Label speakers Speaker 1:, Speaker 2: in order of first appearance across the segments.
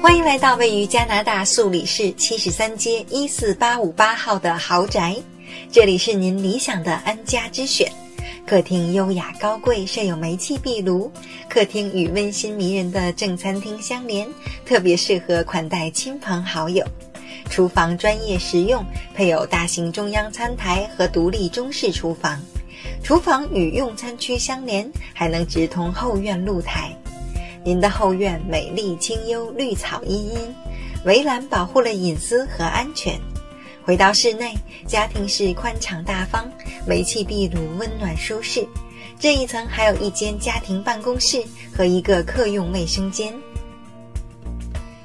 Speaker 1: 欢迎来到位于加拿大素里市七十三街一四八五八号的豪宅，这里是您理想的安家之选。客厅优雅高贵，设有煤气壁炉，客厅与温馨迷人的正餐厅相连，特别适合款待亲朋好友。厨房专业实用，配有大型中央餐台和独立中式厨房。厨房与用餐区相连，还能直通后院露台。您的后院美丽清幽，绿草茵茵，围栏保护了隐私和安全。回到室内，家庭式宽敞大方，煤气壁炉温暖舒适。这一层还有一间家庭办公室和一个客用卫生间。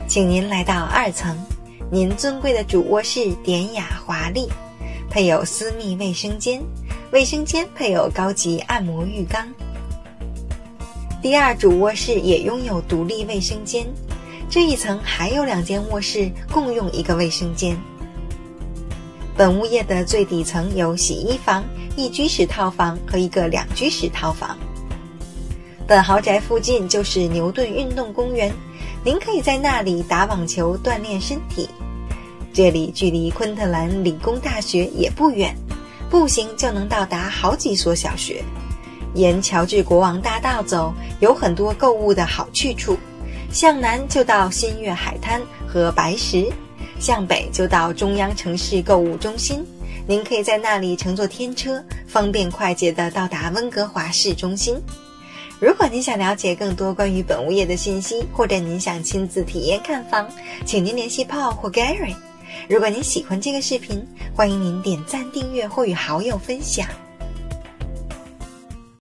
Speaker 1: 请您来到二层，您尊贵的主卧室典雅华丽，配有私密卫生间，卫生间配有高级按摩浴缸。第二主卧室也拥有独立卫生间，这一层还有两间卧室共用一个卫生间。本物业的最底层有洗衣房、一居室套房和一个两居室套房。本豪宅附近就是牛顿运动公园，您可以在那里打网球锻炼身体。这里距离昆特兰理工大学也不远，步行就能到达好几所小学。沿乔治国王大道走，有很多购物的好去处。向南就到新月海滩和白石，向北就到中央城市购物中心。您可以在那里乘坐天车，方便快捷地到达温哥华市中心。如果您想了解更多关于本物业的信息，或者您想亲自体验看房，请您联系 Paul 或 Gary。如果您喜欢这个视频，欢迎您点赞、订阅或与好友分享。